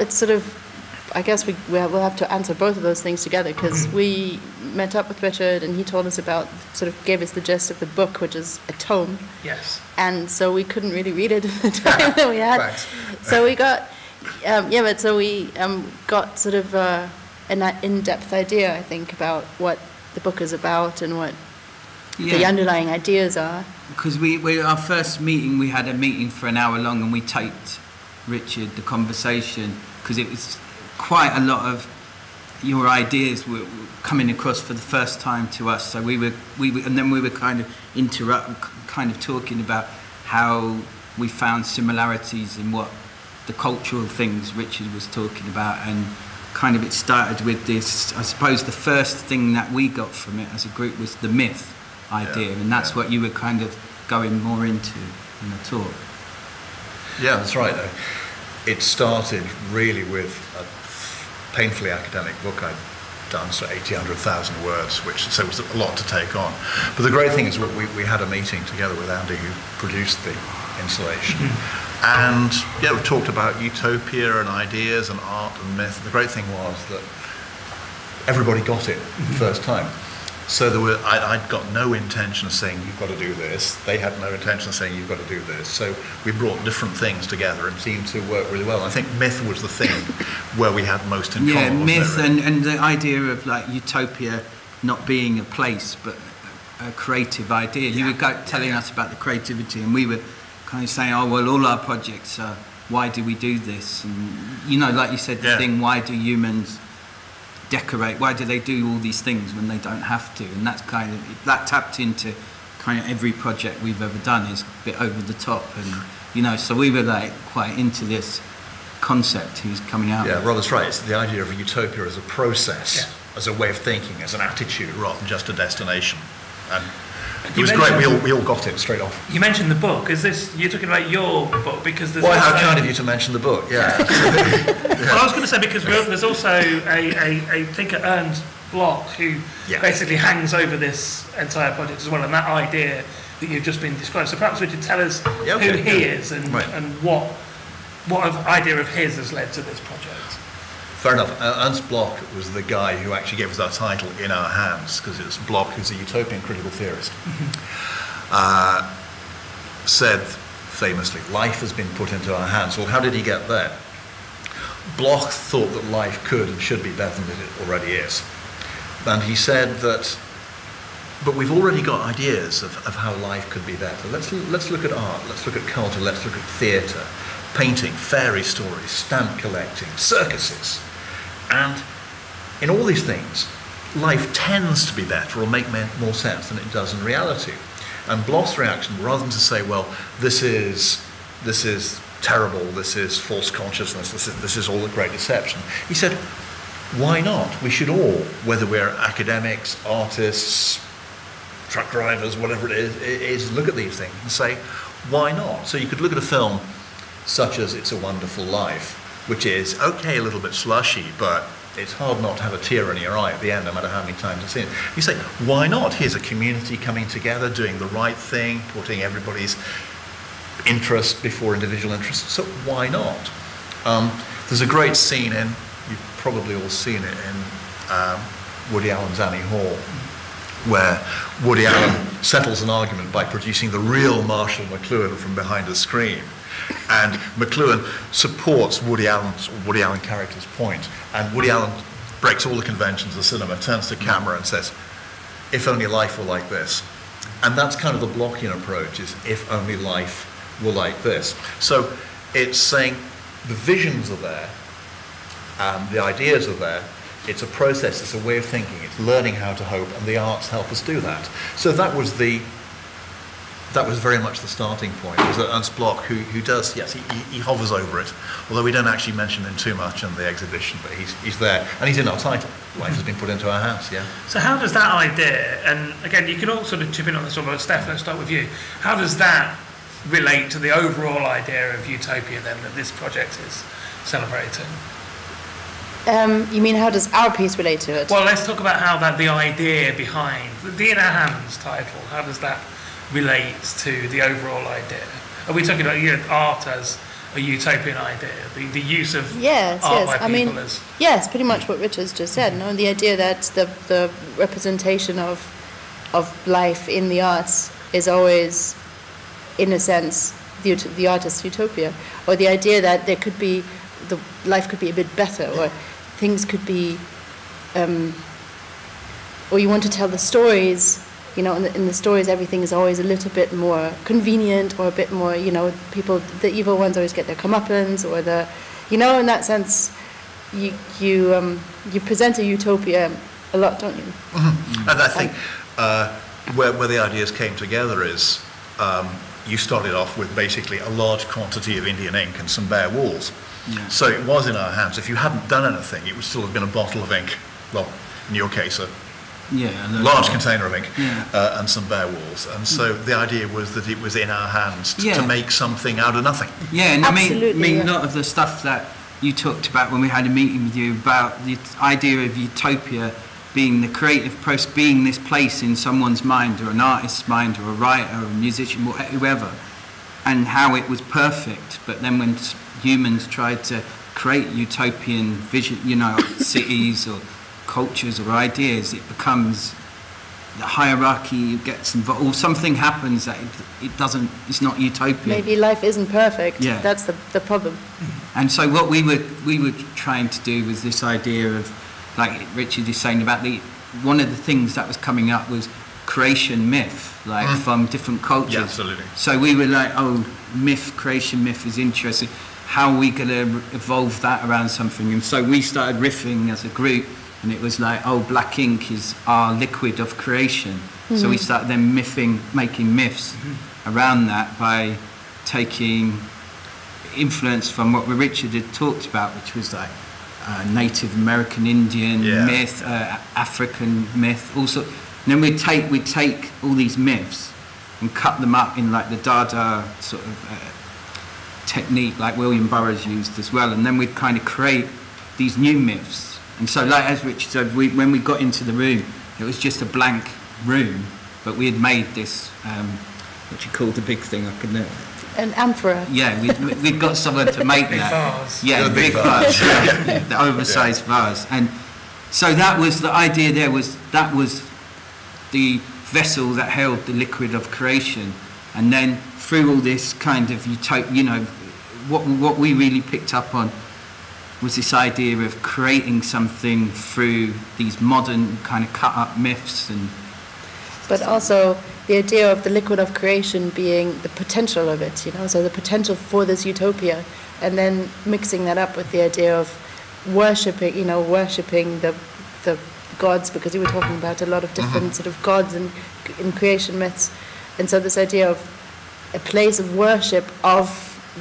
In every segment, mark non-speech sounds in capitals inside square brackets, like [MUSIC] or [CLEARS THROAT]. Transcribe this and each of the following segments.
it's sort of, I guess we, we'll have to answer both of those things together because we met up with Richard and he told us about, sort of gave us the gist of the book, which is a tome. Yes. And so we couldn't really read it [LAUGHS] in the time that we had. Thanks. So we got, um, yeah, but so we um, got sort of uh, an in-depth idea, I think, about what the book is about and what the underlying ideas are. Because we, we, our first meeting, we had a meeting for an hour long and we taped Richard the conversation because it was quite a lot of your ideas were coming across for the first time to us. So we were, we were, and then we were kind of interrupt, kind of talking about how we found similarities in what the cultural things Richard was talking about and kind of it started with this I suppose the first thing that we got from it as a group was the myth idea and that's yeah. what you were kind of going more into in the talk. Yeah, that's right. It started really with a painfully academic book I'd done, so 800,000 words, which so it was a lot to take on. But the great thing is we, we, we had a meeting together with Andy, who produced the installation. Hmm. And yeah, we talked about utopia and ideas and art and myth. The great thing was that everybody got it the hmm. first time. So there were, I, I'd got no intention of saying you've got to do this. They had no intention of saying you've got to do this. So we brought different things together and seemed to work really well. I think myth was the thing [LAUGHS] where we had most in Yeah, common. it, myth really? and, and the idea of like utopia not being a place but a, a creative idea. You were go, telling us about the creativity and we were kind of saying, oh, well, all our projects are, why do we do this? And, you know, like you said, the Yeah. thing, why do humans decorate? Why do they do all these things when they don't have to? And that's kind of, that tapped into kind of every project we've ever done is a bit over the top. And, you know, so we were like quite into this concept he's coming out Yeah, with. Robert's right. It's the idea of a utopia as a process, Yeah. as a way of thinking, as an attitude, rather than just a destination. And it was great. We all, we all got it straight off. You mentioned the book. Is this you're talking about your book because there's Why, how kind of you to mention the book. Yeah. [LAUGHS] Well, I was going to say because there's also a, a, a thinker Ernst Bloch who Yeah. basically hangs over this entire project as well, and that idea that you've just been described. So perhaps we could tell us Yeah, okay, who he yeah. is and, Right. and what what idea of his has led to this project. Fair enough. Uh, Ernst Bloch was the guy who actually gave us our title in our hands, because it's Bloch, who's a utopian critical theorist, uh, said famously, life has been put into our hands. Well, how did he get there? Bloch thought that life could and should be better than it already is. And he said that, but we've already got ideas of, of how life could be better. Let's, let's look at art, let's look at culture, let's look at theatre, painting, fairy stories, stamp collecting, circuses. And in all these things, life tends to be better or make more sense than it does in reality. And Bloch's reaction, rather than to say, well, this is, this is terrible, this is false consciousness, this is, this is all a great deception, he said, why not? We should all, whether we're academics, artists, truck drivers, whatever it is, is look at these things and say, why not? So you could look at a film such as It's a Wonderful Life, which is okay, a little bit slushy, but it's hard not to have a tear in your eye at the end, no matter how many times you've seen it. You say, why not? Here's a community coming together, doing the right thing, putting everybody's interest before individual interest. So why not? Um, there's a great scene in, you've probably all seen it, in um, Woody Allen's Annie Hall, where Woody Allen settles an argument by producing the real Marshall McLuhan from behind a screen. And McLuhan supports Woody Allen's Woody Allen character's point, and Woody Allen breaks all the conventions of cinema, turns to camera and says, "If only life were like this." And that's kind of the Blochian approach: is if only life were like this. So it's saying the visions are there, um, the ideas are there. It's a process, it's a way of thinking, it's learning how to hope, and the arts help us do that. So that was the that was very much the starting point. It was Ernst Bloch who, who does, yes, he, he, he hovers over it, although we don't actually mention him too much in the exhibition, but he's, he's there, and he's in our title. Life has been put into our house, yeah. So how does that idea, and again, you can all sort of chip in on this one, but Steph, let's start with you. How does that relate to the overall idea of utopia then that this project is celebrating? Um, you mean how does our piece relate to it? Well, let's talk about how that the idea behind the In Our Hands title, how does that relate to the overall idea? Are we talking about you know, art as a utopian idea, the, the use of Yes, art yes. by I people mean, as yes, pretty much what Richard's just said. No, the idea that the the representation of of life in the arts is always, in a sense, the the artist's utopia, or the idea that there could be the life could be a bit better, or things could be, um, or you want to tell the stories. You know, in the, in the stories, everything is always a little bit more convenient, or a bit more. You know, people, the evil ones always get their comeuppance, or the, you know, in that sense, you you um, you present a utopia a lot, don't you? And I think uh, where, where the ideas came together is um, you started off with basically a large quantity of Indian ink and some bare walls. Yeah. So it was in our hands. If you hadn't done anything, it would still have been a bottle of ink. Well, in your case, a Yeah. and, large container of ink Yeah. uh, and some bare walls. And so the idea was that it was in our hands to, Yeah. to make something out of nothing. Yeah, and I mean, I mean, yeah. a lot of the stuff that you talked about when we had a meeting with you about the idea of utopia being the creative process, being this place in someone's mind, or an artist's mind, or a writer, or a musician, or whoever, and how it was perfect. But then when s- humans tried to create utopian vision, you know, [LAUGHS] cities or cultures or ideas, it becomes the hierarchy gets involved, or something happens that it, it doesn't, it's not utopian. Maybe life isn't perfect. Yeah. That's the the problem. And so what we were we were trying to do was this idea of, like Richard is saying about the one of the things that was coming up was creation myth, like mm. from different cultures. Yeah, absolutely. So we were like, oh, myth, creation myth is interesting. How are we going to evolve that around something? And so we started riffing as a group, and it was like, oh, black ink is our liquid of creation. So we started then mything, making myths around that by taking influence from what Richard had talked about, which was like uh, Native American Indian Yeah. myth, uh, African myth, also. And then we'd take we'd take all these myths and cut them up in like the Dada sort of uh, technique, like William Burroughs used as well, and then we'd kind of create these new myths. And so, like as Richard said, we, when we got into the room, it was just a blank room, but we had made this. Um, what you call the big thing? I can. Uh, An amphora. yeah, we'd, we'd got someone to make big that. vase. Yeah, The the big big vase. vase, yeah, [LAUGHS] the oversized vase, and so that was the idea. There was that was the vessel that held the liquid of creation, and then through all this kind of utop, you know, what what we really picked up on was this idea of creating something through these modern kind of cut up myths and but also the idea of the liquid of creation being the potential of it, you know, so the potential for this utopia, and then mixing that up with the idea of worshipping, you know, worshipping the the gods, because you were talking about a lot of mm-hmm. different sort of gods in, in creation myths, and so this idea of a place of worship of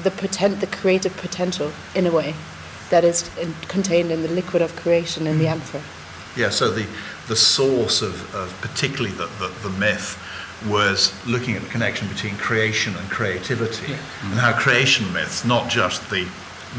the potent, the creative potential, in a way, that is in, contained in the liquid of creation in the amphora. Yeah, so the, the source of, of particularly the, the, the myth was looking at the connection between creation and creativity, and how creation myths, not just the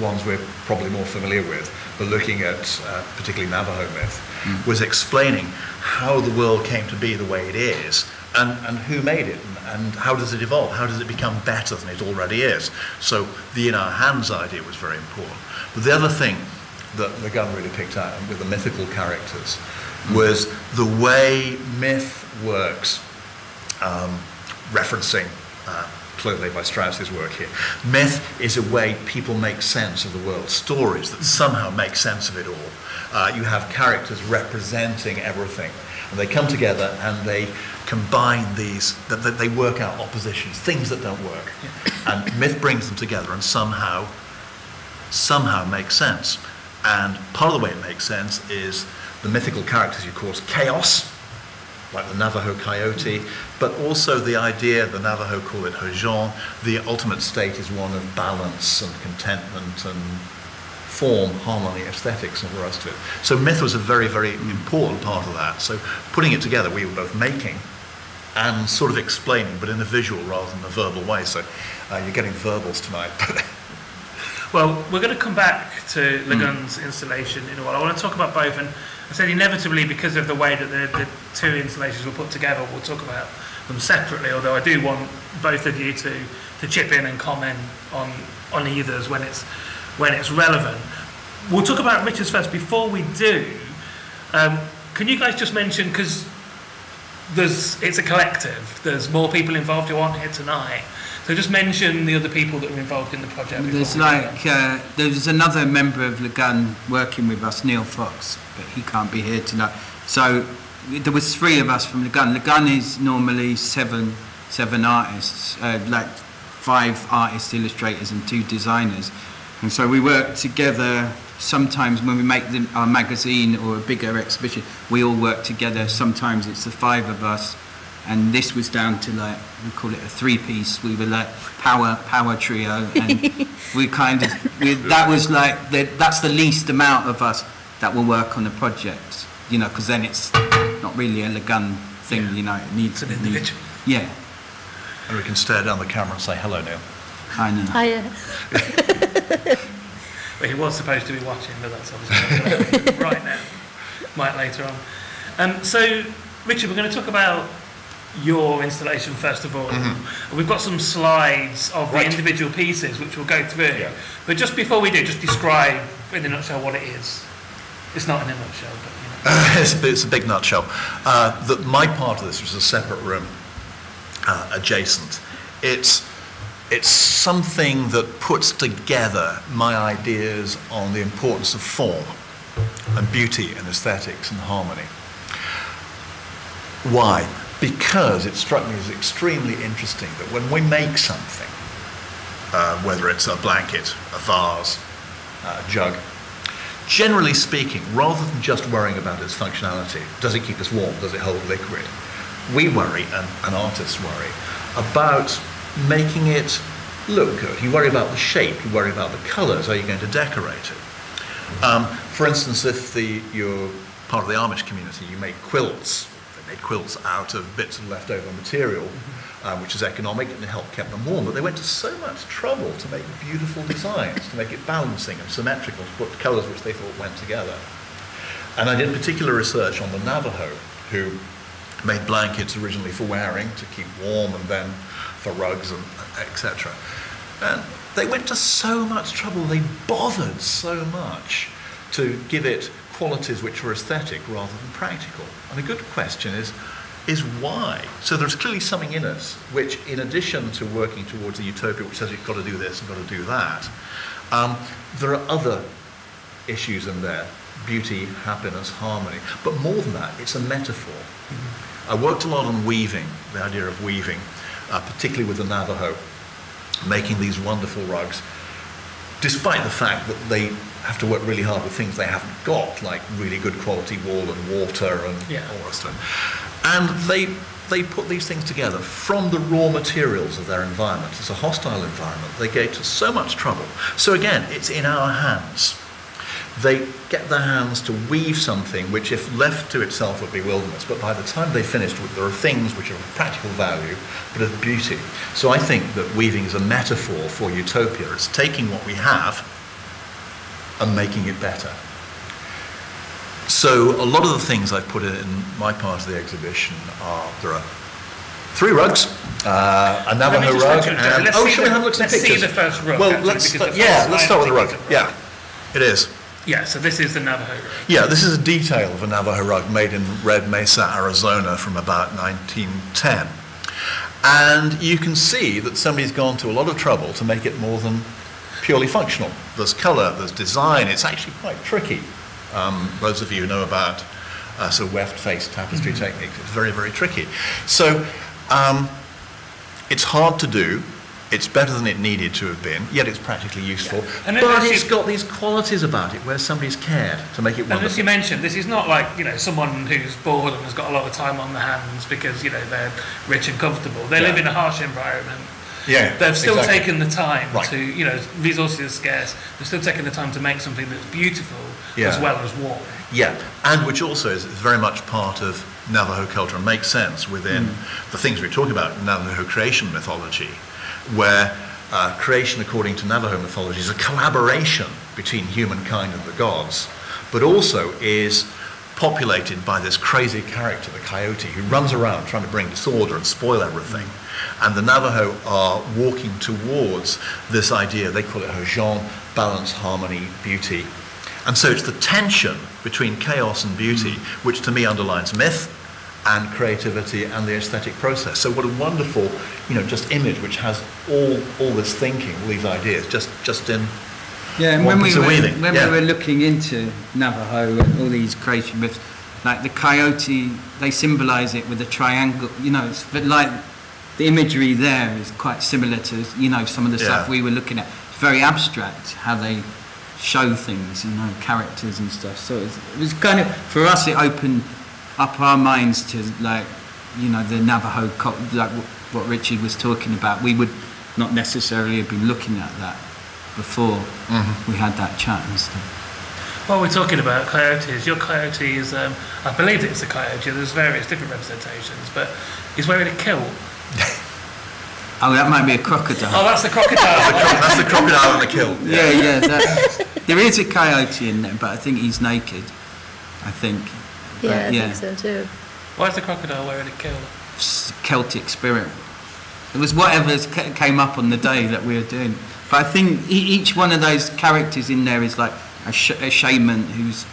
ones we're probably more familiar with, but looking at uh, particularly Navajo myth, was explaining how the world came to be the way it is, and, and who made it, and, and how does it evolve, how does it become better than it already is. So the in our hands idea was very important. But the other thing that the gun really picked out with the mythical characters was the way myth works, um, referencing uh, Claude Levi-Strauss's work here. Myth is a way people make sense of the world, stories that somehow make sense of it all. Uh, you have characters representing everything, and they come together and they combine these, that, that they work out oppositions, things that don't work. And myth brings them together and somehow somehow makes sense. And part of the way it makes sense is the mythical characters you call chaos, like the Navajo coyote, but also the idea, the Navajo call it Hajan, the ultimate state is one of balance and contentment and form, harmony, aesthetics, and all the rest of it. So myth was a very, very important part of that. So putting it together, we were both making and sort of explaining, but in a visual rather than a verbal way. So uh, you're getting verbals tonight. [LAUGHS] Well, we're going to come back to Le Gun's installation in a while. I want to talk about both, and I said inevitably because of the way that the, the two installations were put together, we'll talk about them separately. Although I do want both of you to, to chip in and comment on, on either's when it's, when it's relevant. We'll talk about Richard's first. Before we do, um, can you guys just mention, because there's, it's a collective, there's more people involved who aren't here tonight. So just mention the other people that were involved in the project. There's we go on. like uh, there's another member of Le Gun working with us, Neil Fox, but he can't be here tonight. So there was three of us from Le Gun. Lagun is normally seven seven artists, uh, like five artists, illustrators, and two designers. And so we work together. Sometimes when we make the, our magazine or a bigger exhibition, we all work together. Sometimes it's the five of us. And this was down to like we call it a three piece. We were like power power trio, and [LAUGHS] we kind of we, that was like the, that's the least amount of us that will work on the project. You know, because then it's not really a Le Gun thing. Yeah. You know, it needs an it needs- individual. Yeah, And we can stare down the camera and say hello, Neil. I know. Hiya. [LAUGHS] but he was supposed to be watching, but that's obviously [LAUGHS] right now. Might later on. Um, so, Richard, we're going to talk about your installation first of all. We've got some slides of Right. the individual pieces which we'll go through. Yeah. But just before we do, just describe in a nutshell what it is. It's not in a nutshell, but you know. [LAUGHS] it's, a it's a big nutshell. Uh, the, my part of this was a separate room uh, adjacent. It's, it's something that puts together my ideas on the importance of form and beauty and aesthetics and harmony. Why? Because it struck me as extremely interesting that when we make something, uh, whether it's a blanket, a vase, a jug, generally speaking, rather than just worrying about its functionality, does it keep us warm, does it hold liquid, we worry, and, and artists worry, about making it look good. You worry about the shape, you worry about the colours, are you going to decorate it? Um, for instance, if the, you're part of the Amish community, you make quilts. Made quilts out of bits of leftover material, um, which is economic and it helped keep them warm. But they went to so much trouble to make beautiful designs, to make it balancing and symmetrical, to put colours which they thought went together. And I did particular research on the Navajo, who made blankets originally for wearing to keep warm and then for rugs and etc. And they went to so much trouble, they bothered so much to give it qualities which were aesthetic rather than practical. And a good question is, is why? So there's clearly something in us which, in addition to working towards a utopia which says you've got to do this and got to do that, um, there are other issues in there beauty, happiness, harmony. But more than that, it's a metaphor. I worked a lot on weaving, the idea of weaving, uh, particularly with the Navajo, making these wonderful rugs, despite the fact that they have to work really hard with things they haven't got, like really good quality wool and water and Yeah. all the rest of it. And they, they put these things together from the raw materials of their environment. It's a hostile environment. They go to so much trouble. So again, it's in our hands. They get their hands to weave something which, if left to itself, would be wilderness. But by the time they finished, there are things which are of practical value, but of beauty. So I think that weaving is a metaphor for utopia. It's taking what we have and making it better. So a lot of the things I've put in my part of the exhibition are there are three rugs, uh, a Navajo rug, and oh, shall the- we have a look at some let's see the first rug, Well, actually, let's the yeah, let's start with the rug. think is a Yeah, it is. Yeah, so this is the Navajo rug. Yeah, this is a detail of a Navajo rug made in Red Mesa, Arizona from about 1910. And you can see that somebody's gone to a lot of trouble to make it more than purely functional. There's colour, there's design, it's actually quite tricky. Um, those of you who know about uh, sort of weft face tapestry techniques, it's very, very tricky. So um, it's hard to do. It's better than it needed to have been, yet it's practically useful. And then but it's got these qualities about it where somebody's cared to make it And as you mentioned, this is not like you know someone who's bored and has got a lot of time on their hands because you know they're rich and comfortable. They live in a harsh environment. Yeah, They've still exactly. taken the time Right. to you know resources are scarce. They've still taken the time to make something that's beautiful as well as warm. Yeah, and which also is, very much part of Navajo culture and makes sense within mm. the things we're talking about in Navajo creation mythology, where uh, creation, according to Navajo mythology, is a collaboration between humankind and the gods, but also is populated by this crazy character, the coyote, who runs around trying to bring disorder and spoil everything. And the Navajo are walking towards this idea, they call it Hojan, balance, harmony, beauty. And so it's the tension between chaos and beauty, which to me underlines myth and creativity and the aesthetic process. So what a wonderful, you know, just image which has all, all this thinking, all these ideas, just, just in Yeah, and when we were weaving. when Yeah. we were looking into Navajo and all these creation myths, like the coyote, they symbolise it with a triangle. You know, it's but like the imagery there is quite similar to you know some of the stuff we were looking at. It's very abstract how they show things, you know, characters and stuff. So it was, it was kind of for us, it opened up our minds to like you know the Navajo, like what Richard was talking about. We would not necessarily have been looking at that before we had that chat and stuff. While we're talking about coyotes, your coyote is, um, I believe it's a coyote, there's various different representations, but he's wearing a kilt. [LAUGHS] Oh, that might be a crocodile. Oh, that's the crocodile. That's the crocodile in the kill. Yeah, yeah. That, there is a coyote in there, but I think he's naked. I think. But, Yeah, I think so too. Why is the crocodile wearing a kilt? Celtic spirit. It was whatever came up on the day that we were doing. But I think e- each one of those characters in there is like a, sh- a shaman who's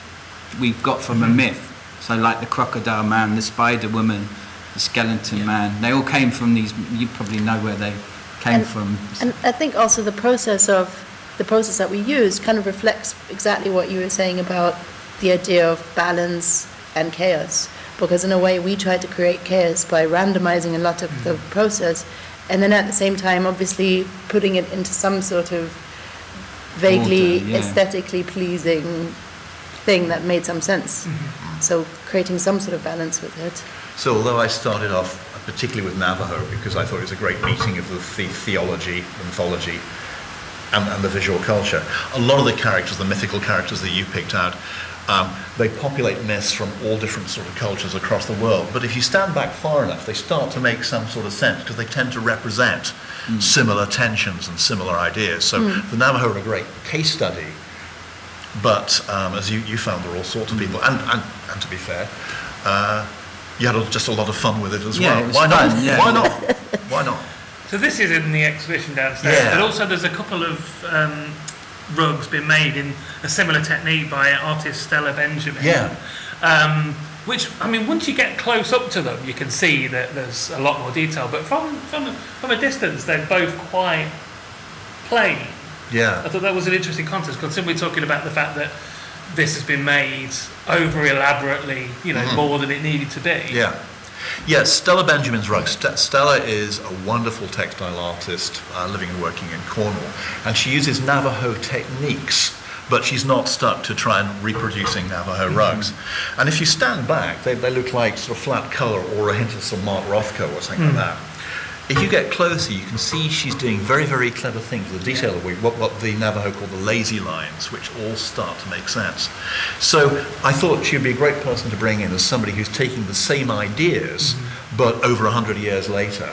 we've got from a mm-hmm. myth. So like the crocodile man, the spider woman, the skeleton man. They all came from these. You probably know where they came And- from. And I think also the process of the process that we use kind of reflects exactly what you were saying about the idea of balance and chaos. Because in a way, we tried to create chaos by randomizing a lot of the mm. process, and then at the same time, obviously putting it into some sort of vaguely Order, yeah. aesthetically pleasing thing that made some sense. Mm-hmm. So creating some sort of balance with it. So although I started off uh, particularly with Navajo because I thought it was a great meeting of the, the theology, the mythology, and, and the visual culture, a lot of the characters, the mythical characters that you picked out, um, they populate myths from all different sort of cultures across the world. But if you stand back far enough, they start to make some sort of sense because they tend to represent similar tensions and similar ideas. So the Navajo are a great case study but um, as you, you found, there are all sorts of people, and, and, and to be fair, uh, you had a, just a lot of fun with it as Yeah, well. it was Why fun, not? yeah. Why not? Why not? So this is in the exhibition downstairs, Yeah. but also there's a couple of um, rugs been made in a similar technique by artist Stella Benjamin. Yeah. Um, which I mean, once you get close up to them, you can see that there's a lot more detail. But from from from a distance, they're both quite plain. Yeah. I thought that was an interesting contrast, considering we're talking about the fact that this has been made over elaborately, you know, more than it needed to be. Mm-hmm. Yeah. Yes, Stella Benjamin's rug. St- Stella is a wonderful textile artist uh, living and working in Cornwall, and she uses Navajo techniques, but she's not stuck to try and reproducing Navajo rugs. And if you stand back, they, they look like sort of flat colour or a hint of some Mark Rothko or something like that. If you get closer, you can see she's doing very, very clever things. The detail of what, what the Navajo call the lazy lines, which all start to make sense. So I thought she would be a great person to bring in as somebody who's taking the same ideas, mm-hmm. but over 100 years later,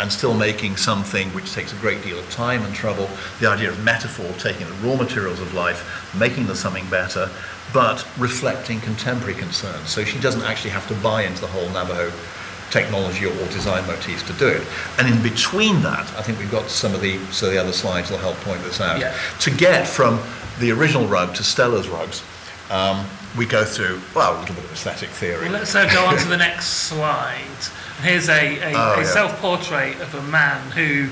and still making something which takes a great deal of time and trouble. The idea of metaphor, taking the raw materials of life, making them something better, but reflecting contemporary concerns. So she doesn't actually have to buy into the whole Navajo technology or design motifs to do it. And in between that, I think we've got some of the, so the other slides will help point this out. Yeah. To get from the original rug to Stella's rugs, um, we go through, well, a little bit of aesthetic theory. Well, let's uh, go on to the next slide. Here's a, a, Oh, a yeah. self-portrait of a man who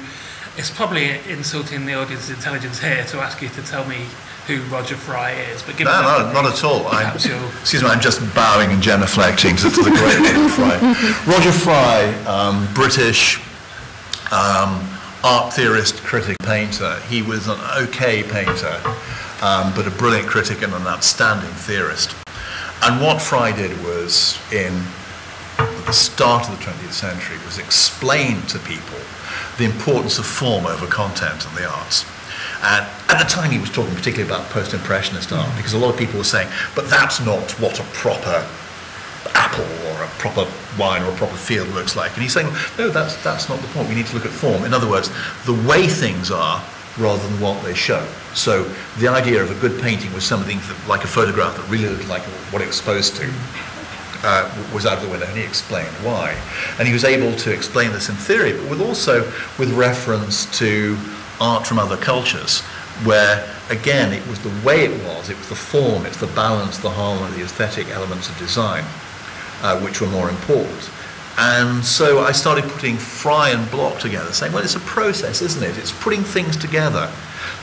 is probably insulting the audience's intelligence here to ask you to tell me who Roger Fry is. But give No, no, not at all. I'm, excuse me, I'm just bowing and genuflecting to, to the great [LAUGHS] Roger Fry. Roger Fry, um, British um, art theorist, critic, painter. He was an okay painter, um, but a brilliant critic and an outstanding theorist. And what Fry did was, in the start of the 20th century, was explain to people the importance of form over content in the arts. And at the time, he was talking particularly about post-impressionist art, because a lot of people were saying, "But that's not what a proper apple or a proper wine or a proper field looks like." And he's saying, "No, that's that's not the point. We need to look at form. In other words, the way things are rather than what they show. So the idea of a good painting was something that, like a photograph that really looked like what it was supposed to. Uh, was out of the window, and he explained why. And he was able to explain this in theory, but with also with reference to art from other cultures, where again it was the way it was, it was the form, it's the balance, the harmony, the aesthetic elements of design, uh, which were more important. And so I started putting Fry and Bloch together, saying, well, it's a process, isn't it? It's putting things together,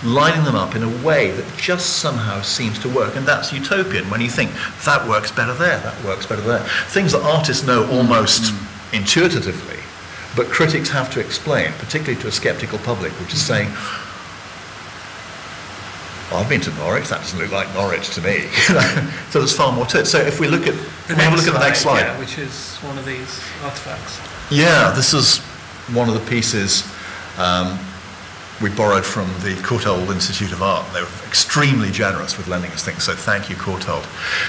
lining them up in a way that just somehow seems to work. And that's utopian when you think, that works better there, that works better there. Things that artists know almost mm. intuitively, but critics have to explain, particularly to a skeptical public, which is saying, well, I've been to Norwich. That doesn't look like Norwich to me. [LAUGHS] so there's far more to it. So if we look at the have a look at the next slide, yeah, which is one of these artifacts. Yeah, this is one of the pieces um, we borrowed from the Courtauld Institute of Art. They were extremely generous with lending us things, so thank you, Courtauld.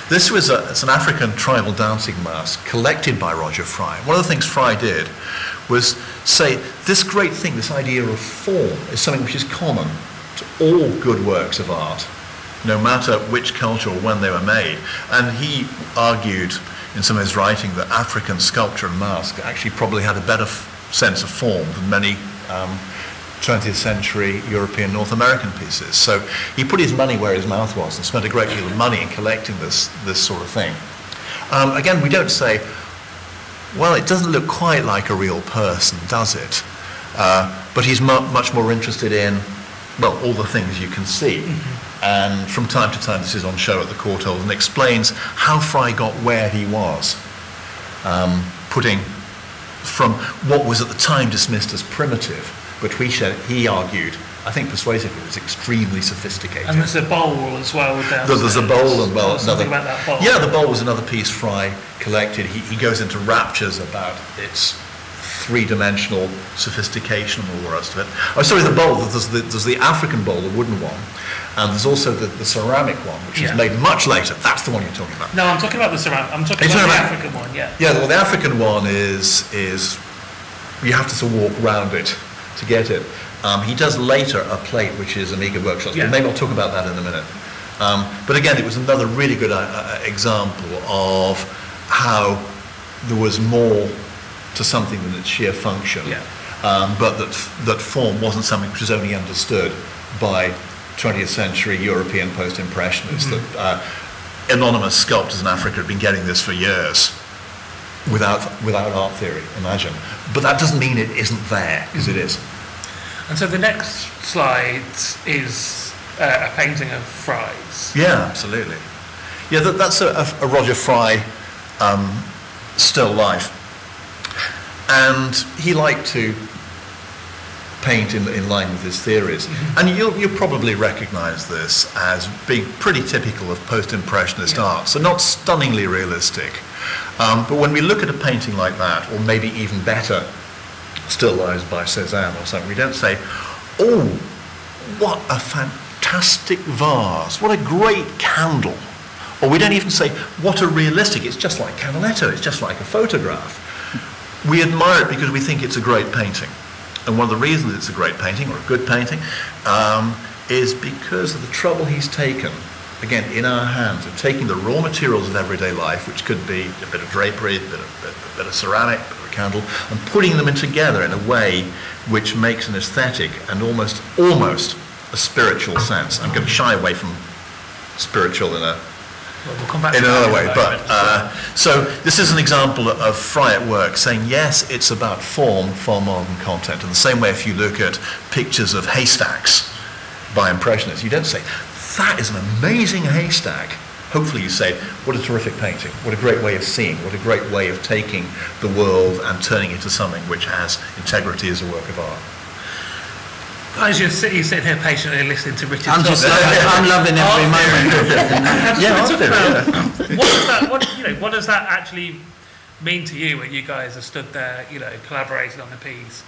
This was a, it's an African tribal dancing mask collected by Roger Fry. One of the things Fry did was say this great thing, this idea of form, is something which is common to all good works of art, no matter which culture or when they were made. And he argued in some of his writing that African sculpture and mask actually probably had a better sense of form than many um, 20th century European North American pieces. So he put his money where his mouth was and spent a great deal of money in collecting this, this sort of thing. Um, again, we don't say, well, it doesn't look quite like a real person, does it? Uh, but he's mu- much more interested in well, all the things you can see. Mm-hmm. And from time to time, this is on show at the Courtauld and explains how Fry got where he was, um, putting from what was at the time dismissed as primitive, but we said, he argued, I think persuasively, it was extremely sophisticated. And there's a bowl as well. There's, there's a bowl and well, another. About that bowl. Yeah, the bowl was another piece Fry collected. He, he goes into raptures about its three-dimensional sophistication and all the rest of it. Oh, sorry, the bowl. There's the, there's the African bowl, the wooden one, and there's also the, the ceramic one, which yeah. is made much later. That's the one you're talking about. No, I'm talking about the ceramic. I'm talking about, the African one. Yeah. Yeah. Well, the African one is is you have to sort of walk around it to get it. Um, he does later a plate which is Omega Workshops, yeah. maybe I'll talk about that in a minute. Um, but again, it was another really good uh, uh example of how there was more to something than its sheer function. Yeah. Um, but that, that form wasn't something which was only understood by 20th century European post-impressionists, mm-hmm. that uh, anonymous sculptors in Africa had been getting this for years without, without art theory, imagine. But that doesn't mean it isn't there, because it is. And so the next slide is uh, a painting of Fry's. Yeah, absolutely. Yeah, that, that's a, a, Roger Fry um, still life. And he liked to paint in, in line with his theories. Mm-hmm. And you'll, you'll probably recognize this as being pretty typical of post-impressionist yeah. art, so not stunningly realistic. Um, but when we look at a painting like that, or maybe even better, still lives by Cézanne or something, we don't say, oh, what a fantastic vase, what a great candle. Or we don't even say, what a realistic, it's just like Canaletto, it's just like a photograph. We admire it because we think it's a great painting. And one of the reasons it's a great painting, or a good painting, um, is because of the trouble he's taken, again, in our hands, of taking the raw materials of everyday life, which could be a bit of drapery, a bit of, a bit of ceramic, a bit of a candle, and putting them in together in a way which makes an aesthetic and almost, almost a spiritual sense. I'm going to shy away from spiritual in a we'll come back in another way. But uh, so this is an example of Fry at work saying yes, it's about form for modern content. In the same way, if you look at pictures of haystacks by impressionists, you don't say that is an amazing haystack. Hopefully, you say, what a terrific painting, what a great way of seeing, what a great way of taking the world and turning it into something which has integrity as a work of art. As you're sitting, sitting here patiently listening to Richard I'm just loving, I'm loving every moment. [LAUGHS] yeah, about, what does that, what, you know, what does that actually mean to you when you guys have stood there, you know, collaborating on a piece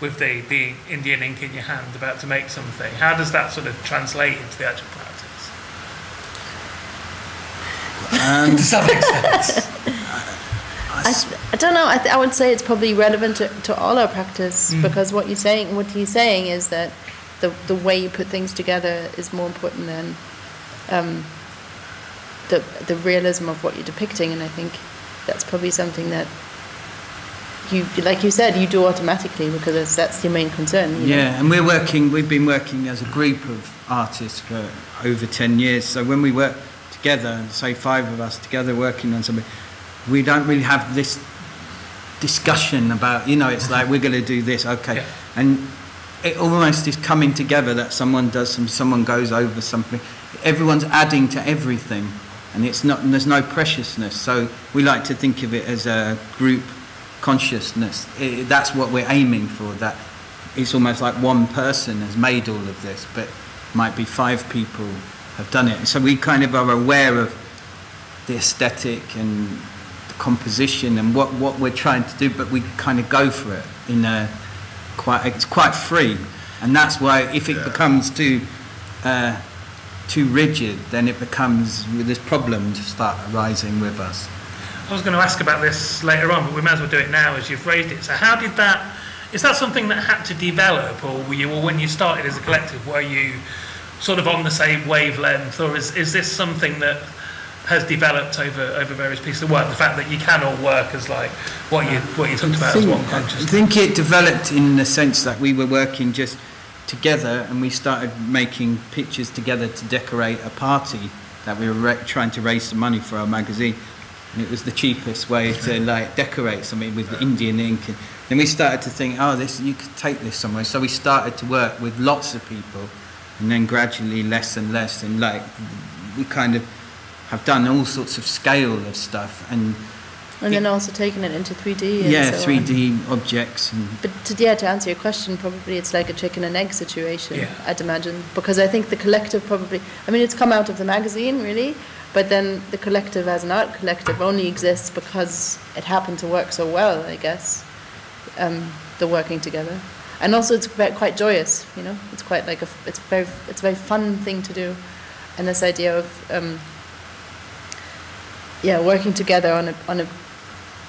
with the, the Indian ink in your hand about to make something? How does that sort of translate into the actual practice? Um, does that make sense? I, I don't know. I, th- I would say it's probably relevant to, to all our practice mm. because what you're saying, what he's saying is that the the way you put things together is more important than um, the the realism of what you're depicting, and I think that's probably something that you, like you said, you do automatically because it's, that's your main concern. you know? Yeah, and we're working, we've been working as a group of artists for over 10 years. So when we work together, say five of us together working on something, we don't really have this discussion about, you know, it's like we're going to do this, okay. Yeah. And it almost is coming together that someone does some, someone goes over something. Everyone's adding to everything, and it's not, and there's no preciousness. So we like to think of it as a group consciousness. I that's what we're aiming for. That it's almost like one person has made all of this, but might be five people have done it. So we kind of are aware of the aesthetic and the composition and what, what we're trying to do, but we kind of go for it in a quite. It's quite free, and that's why if it Yeah. becomes too uh, too rigid, then it becomes this problem to start arising with us. I was going to ask about this later on, but we might as well do it now as you've raised it. So, how did that? Is that something that had to develop, or were you, or when you started as a collective, were you sort of on the same wavelength, or is is this something that has developed over over various pieces of work? The fact that you can all work as like what you what you talked about as one I think it developed in the sense that we were working just together and we started making pictures together to decorate a party that we were trying to raise some money for our magazine. And it was the cheapest way to like decorate something with Indian ink. And then we started to think, oh, this you could take this somewhere. So we started to work with lots of people, and then gradually less and less. And like we kind of have done all sorts of scale of stuff and And then also taking it into 3D. And yeah, so three on. D objects and But to, yeah, to answer your question, probably it's like a chicken and egg situation, Yeah. I'd imagine. Because I think the collective probably, I mean, it's come out of the magazine, really, but then the collective as an art collective only exists because it happened to work so well, I guess, um, the working together. And also it's quite, quite joyous, you know, it's quite like a, it's very, it's a very fun thing to do. And this idea of, um, yeah, working together on a, on a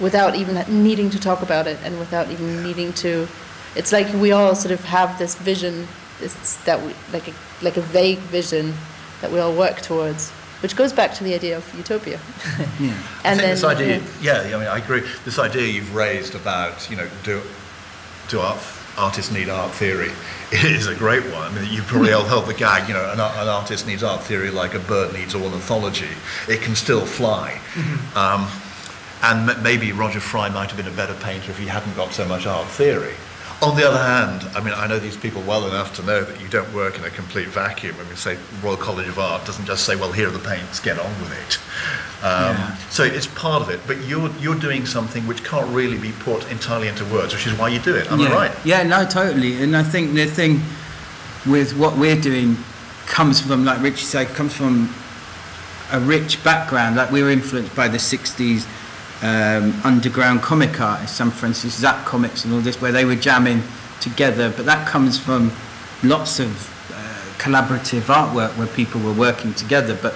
without even needing to talk about it and without even needing to it's like we all sort of have this vision this that we like a like a vague vision that we all work towards which goes back to the idea of utopia [LAUGHS] [LAUGHS] yeah. and I think then this idea, yeah. yeah. I mean, I agree. This idea you've raised about, you know, do, do art, artists need art theory [LAUGHS] is a great one. I mean, you probably all held the gag, you know, an, an artist needs art theory like a bird needs ornithology. It can still fly. Um, and m- maybe Roger Fry might have been a better painter if he hadn't got so much art theory. On the other hand, I mean, I know these people well enough to know that you don't work in a complete vacuum. I mean, say Royal College of Art doesn't just say, "Well, here are the paints, get on with it." Um, Yeah. So it's part of it, but you're you're doing something which can't really be put entirely into words, which is why you do it. Am yeah. I right? Yeah, no, totally. And I think the thing with what we're doing comes from, like Richie said, comes from a rich background. Like we were influenced by the 60s um, underground comic artists, some for instance, Zap Comics and all this, where they were jamming together. But that comes from lots of uh, collaborative artwork where people were working together. But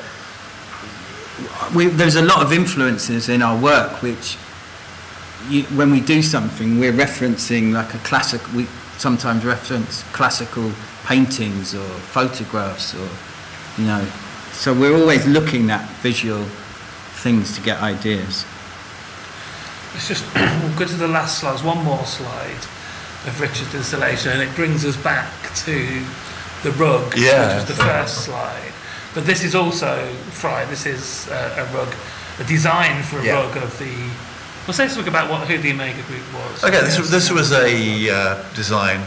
we, there's a lot of influences in our work which you, when we do something, we're referencing like a classic. We sometimes reference classical paintings or photographs, or you know. So we're always looking at visual things to get ideas. Let's just [CLEARS THROAT] we'll go to the last slide. There's one more slide of Richard's installation, and it brings us back to the rug, Yeah. which was the first slide. But this is also Fry. This is uh, a rug, a design for a Yeah. rug of the. Well, say something about what who the Omega Group was. Okay, this was this was a uh, design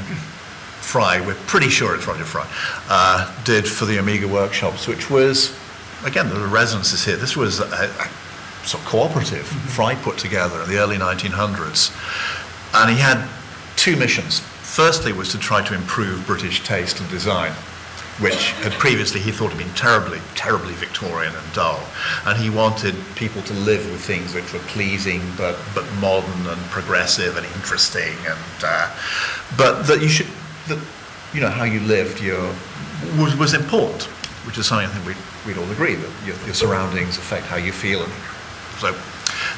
Fry. We're pretty sure it's Roger Fry uh, did for the Omega workshops, which was again the resonance is here. This was a, a sort of cooperative Fry put together in the early 1900s, and he had two missions. Firstly, was to try to improve British taste and design. Which had previously he thought had been terribly, terribly Victorian and dull, and he wanted people to live with things which were pleasing but but modern and progressive and interesting, and uh, but that you should that you know how you lived your was, was important, which is something I think we we'd all agree that your, your surroundings affect how you feel. And so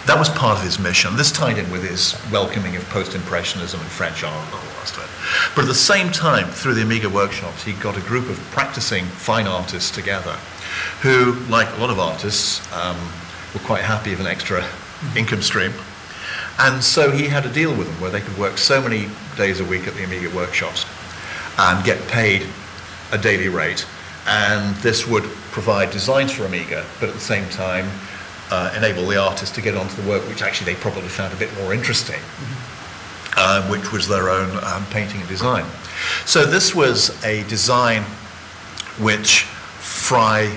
That was part of his mission. This tied in with his welcoming of post-impressionism and French art and all the rest of it. But at the same time, through the Omega workshops, he got a group of practicing fine artists together who, like a lot of artists, um, were quite happy with an extra income stream. And so he had a deal with them where they could work so many days a week at the Omega workshops and get paid a daily rate. And this would provide designs for Omega, but at the same time uh, enable the artist to get onto the work which actually they probably found a bit more interesting, uh, which was their own um, painting and design. So this was a design which Fry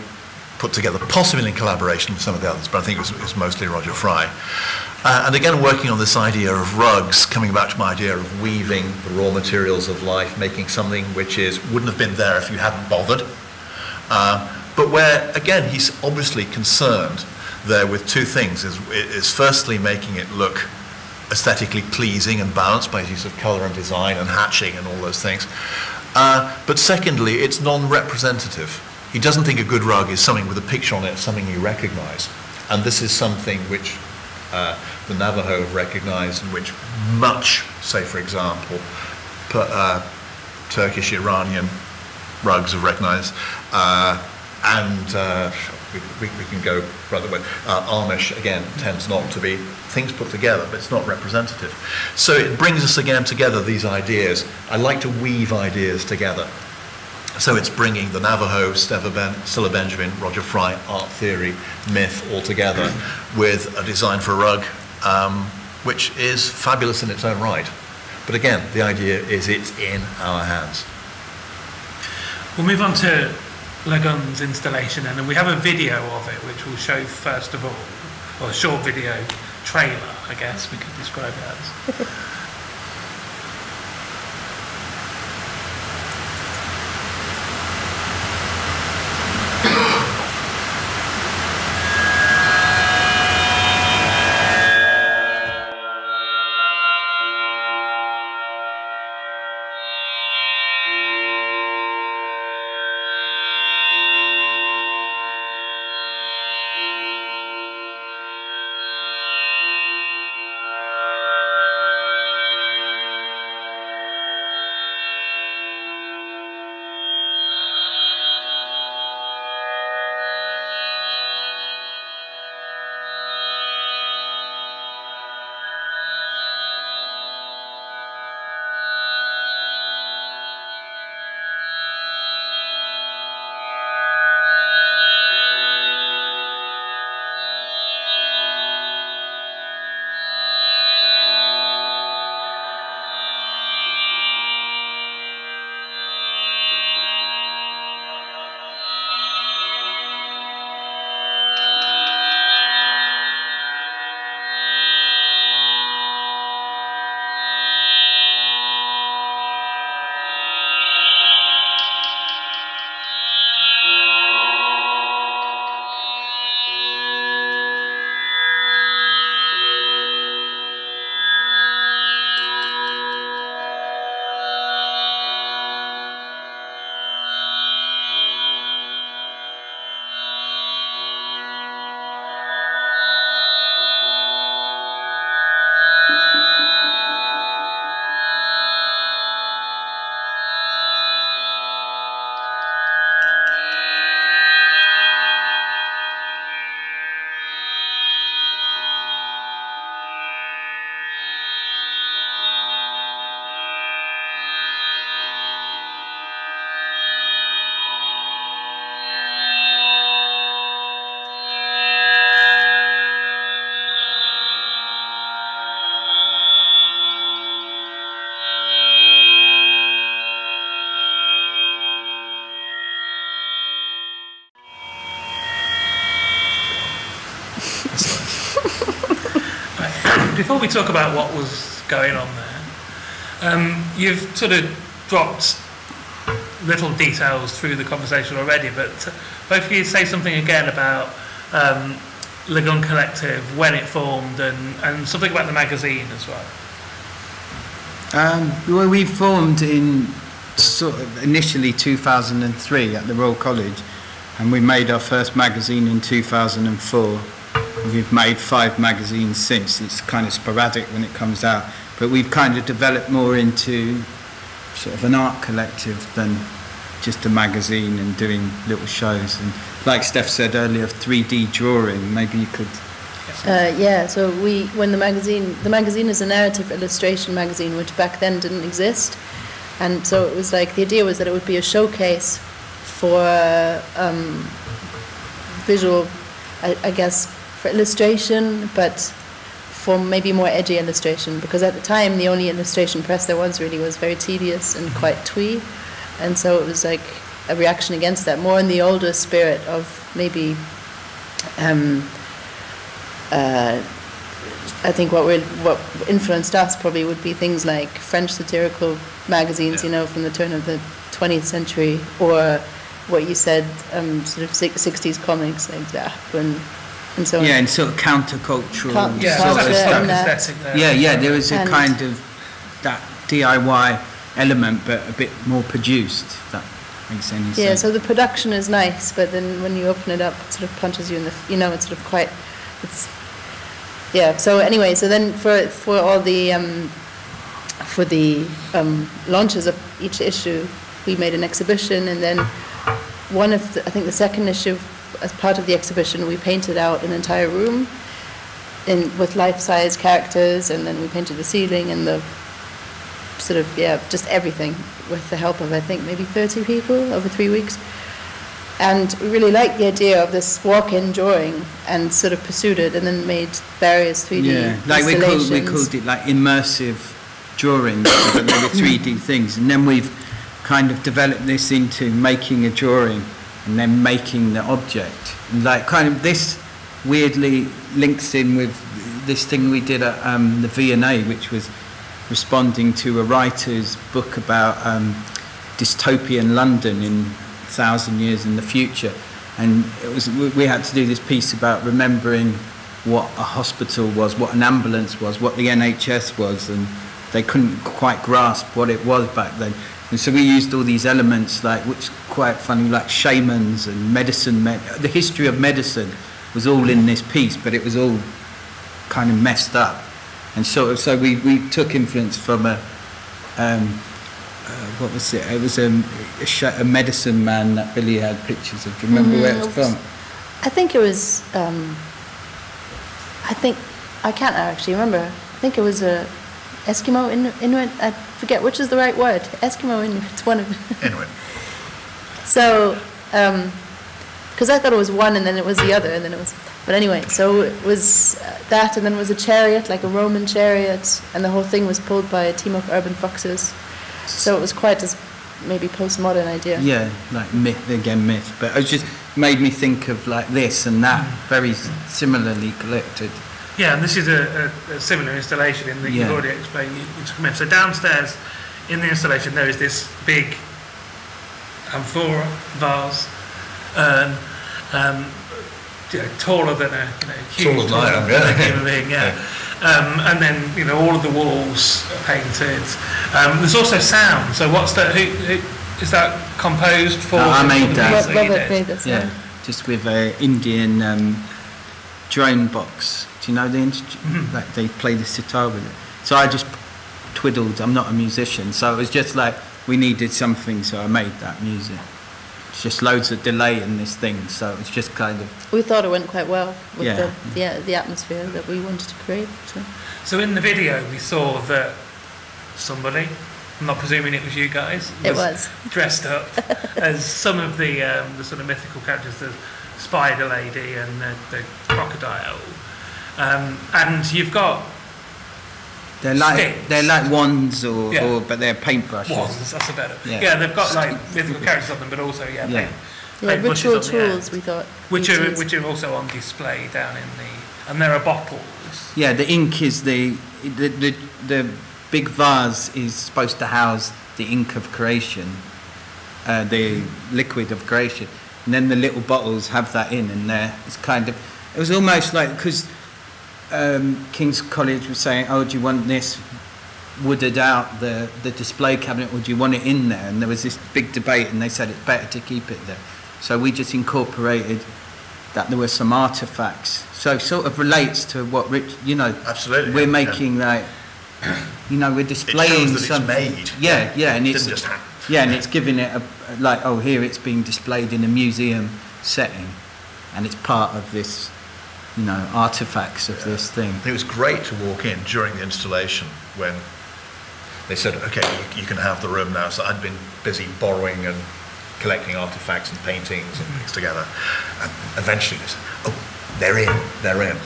put together, possibly in collaboration with some of the others, but I think it was, it was mostly Roger Fry. Uh, and again, working on this idea of rugs, coming back to my idea of weaving the raw materials of life, making something which is wouldn't have been there if you hadn't bothered. Uh, but where, again, he's obviously concerned there with two things. Is, is firstly making it look aesthetically pleasing and balanced by use of color and design and hatching and all those things. Uh, but secondly, it's non-representative. He doesn't think a good rug is something with a picture on it, something you recognize. And this is something which uh, the Navajo have recognized and which much, say for example, per, uh, Turkish Iranian rugs have recognized. Uh, and uh, we, we, we, can go rather way. Uh, Amish, again, tends not to be things put together, but it's not representative. So it brings us again together, these ideas. I like to weave ideas together. So it's bringing the Navajo, Stella Benjamin, Roger Fry, art theory, myth all together with a design for a rug, um, which is fabulous in its own right. But again, the idea is it's in our hands. We'll move on to Le Gun's installation and we have a video of it which we'll show first of all, or a short video trailer, I guess we could describe it as. [LAUGHS] we talk about what was going on there, um, you've sort of dropped little details through the conversation already, but both of you say something again about um, Le Gun Collective, when it formed, and, and something about the magazine as well. Um, well, we formed in sort of initially 2003 at the Royal College, and we made our first magazine in 2004. We've made five magazines since. It's kind of sporadic when it comes out, but we've kind of developed more into sort of an art collective than just a magazine and doing little shows. And like Steph said earlier, 3D drawing. Maybe you could. Uh, yeah, so we when the magazine the magazine is a narrative illustration magazine, which back then didn't exist, and so it was like the idea was that it would be a showcase for um, visual, I, I guess, for illustration, but for maybe more edgy illustration because at the time the only illustration press there was really was very tedious and quite twee, and so it was like a reaction against that, more in the older spirit of maybe. Um, uh, I think what we what influenced us probably would be things like French satirical magazines, you know, from the turn of the 20th century, or what you said, um, sort of 60s comics like that, and and so on. Yeah, and sort of countercultural. Coun- Yeah, Sort of that's like and that. aesthetic there. Yeah, yeah, there was a And- kind of that DIY element, but a bit more produced. If that makes any sense. Yeah, so the production is nice, but then when you open it up, it sort of punches you in the, f- you know, it's sort of quite, it's, yeah. So anyway, so then for for all the um, for the um, launches of each issue, we made an exhibition, and then one of the, I think the second issue, as part of the exhibition, we painted out an entire room in with life-size characters, and then we painted the ceiling and the sort of yeah, just everything with the help of I think maybe 30 people over three weeks. And we really liked the idea of this walk-in drawing and sort of pursued it and then made various 3D yeah, like we called, we called it like immersive drawings, but they were 3D things. And then we've kind of developed this into making a drawing and then making the object. Like kind of this weirdly links in with this thing we did at um, the V&A, which was responding to a writer's book about um, dystopian London in a thousand years in the future. And it was, we had to do this piece about remembering what a hospital was, what an ambulance was, what the NHS was, and they couldn't quite grasp what it was back then. And so we used all these elements, like which is quite funny, like shamans and medicine. Me- the history of medicine was all in this piece, but it was all kind of messed up. And so, so we, we took influence from a, um, uh, what was it? It was a, a, sh- a medicine man that Billy had pictures of. Do you remember where it was Mm, it was- from? I think it was. Um, I think I can't actually remember. I think it was a Eskimo Inu- Inuit. I forget which is the right word. Eskimo Inuit. It's one of. Anyway, [LAUGHS] So, because I thought it was one and then it was the other and then it was. But anyway, so it was uh, that and then it was a chariot, like a Roman chariot, and the whole thing was pulled by a team of urban foxes. So it was quite a s- maybe postmodern idea. Yeah, like myth again, myth. But it just made me think of like this and that, very similarly collected. Yeah, and this is a, a, a similar installation in that you've already explained. You, you took a myth. So downstairs in the installation there is this big amphora vase, urn, um, you know, taller than a you know, huge, Taller than I am, yeah. than human being, yeah. Um, and then you know all of the walls are painted. Um, there's also sound. So what's that? Who, who is that composed for? No, I made that. piece Ro- that you Robert did? made this. Yeah, just with a Indian um, drone box. Do you know the instru- like they play the sitar with it? So I just twiddled. I'm not a musician, so it was just like we needed something, so I made that music. It's just loads of delay in this thing, so it's just kind of We thought it went quite well with Yeah. the, the the atmosphere that we wanted to create. So. So in the video, we saw that somebody, I'm not presuming it was you guys, It was. [LAUGHS] dressed up as some of the um, the sort of mythical characters, the spider lady and the, the crocodile. Um, and you've got they're like Sticks. they're like wands or, Yeah. or but they're paintbrushes. wands, that's a better. Yeah. Yeah, they've got like mythical characters on them, but also yeah, Yeah. paint, Yeah, paint ritual tools. We thought. which are use. which are also on display down in the, and there are bottles. Yeah, the ink is the the the, the big vase is supposed to house the ink of creation, uh, the liquid of creation, and then the little bottles have that in, and there it's kind of it was almost like because um, King's College was saying, oh, do you want this wooded out the the display cabinet, or do you want it in there? And there was this big debate, and they said it's better to keep it there. So we just incorporated that there were some artifacts. So sort of relates to what Rich, you know, Absolutely, we're yeah. making like, you know, we're displaying that it's something. made. Yeah, yeah, and It it's just happen. yeah, and it's giving it a like, oh, here it's being displayed in a museum setting, and it's part of this, you know, artifacts of this thing. It was great to walk in during the installation when they said, okay, you, you can have the room now. So I'd been busy borrowing and collecting artifacts and paintings and things together. And eventually they said, oh, they're in, they're in.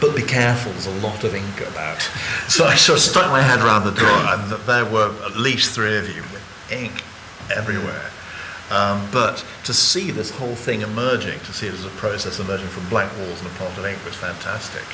But be careful, there's a lot of ink about. [LAUGHS] So I sort of stuck my head around the door and there were at least three of you with ink everywhere. Um, but to see this whole thing emerging, to see it as a process emerging from blank walls and a pot of ink was fantastic.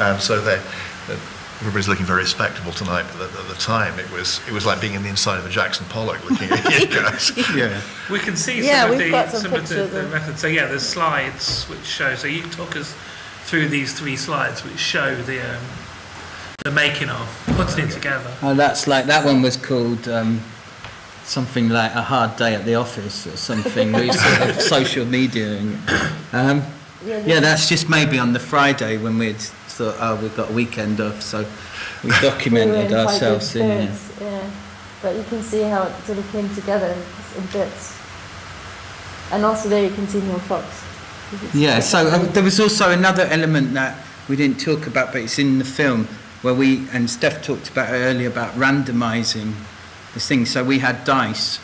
Um, so they, uh, everybody's looking very respectable tonight, but at, at the time it was, it was like being in the inside of a Jackson Pollock looking at you [LAUGHS] guys. Yeah. We can see Yeah, some of we've the, got some some of the, pictures the methods. So yeah, there's slides which show. So you talk us through these three slides which show the um, the making of putting it together. Oh, that's like that one was called um, something like a hard day at the office or something. we sort of [LAUGHS] social media. And, um, yeah, that's just maybe on the Friday when we'd thought, oh, we've got a weekend off, so we [LAUGHS] documented ourselves in there. Yeah, but you can see how it sort of came together in bits. And also there you can see Neil Fox. Yeah, so um, there was also another element that we didn't talk about, but it's in the film where we and Steph talked about earlier about randomising this thing. So we had dice,